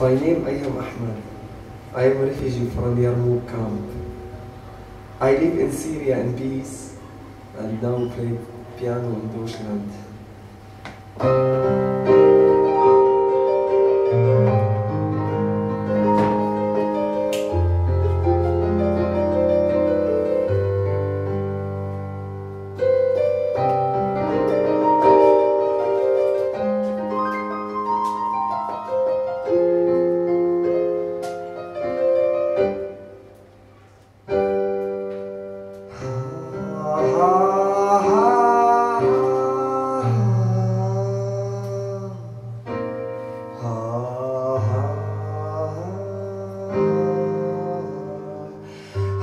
My name Aeham Ahmad. I am a refugee from Yarmouk camp. I live in Syria in peace and now play piano in Deutschland.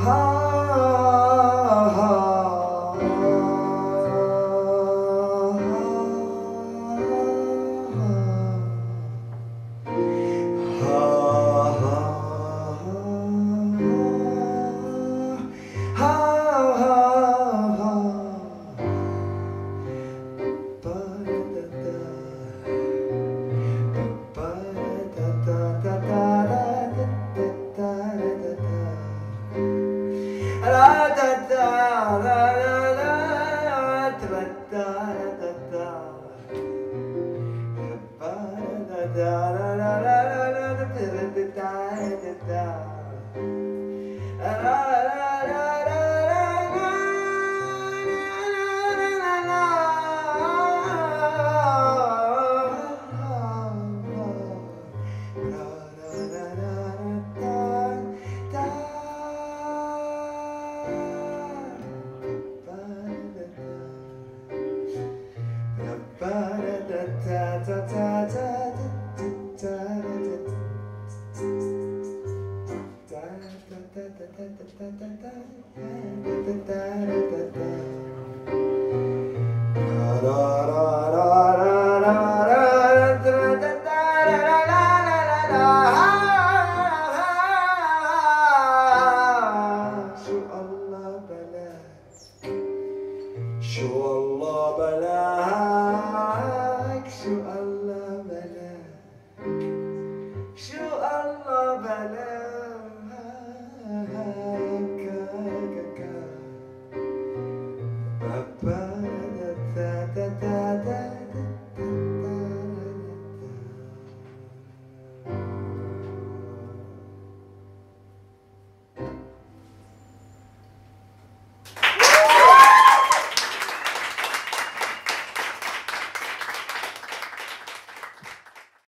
heart. da da da da da da شو الله بلاك شو الله بلاك شو الله بلاك open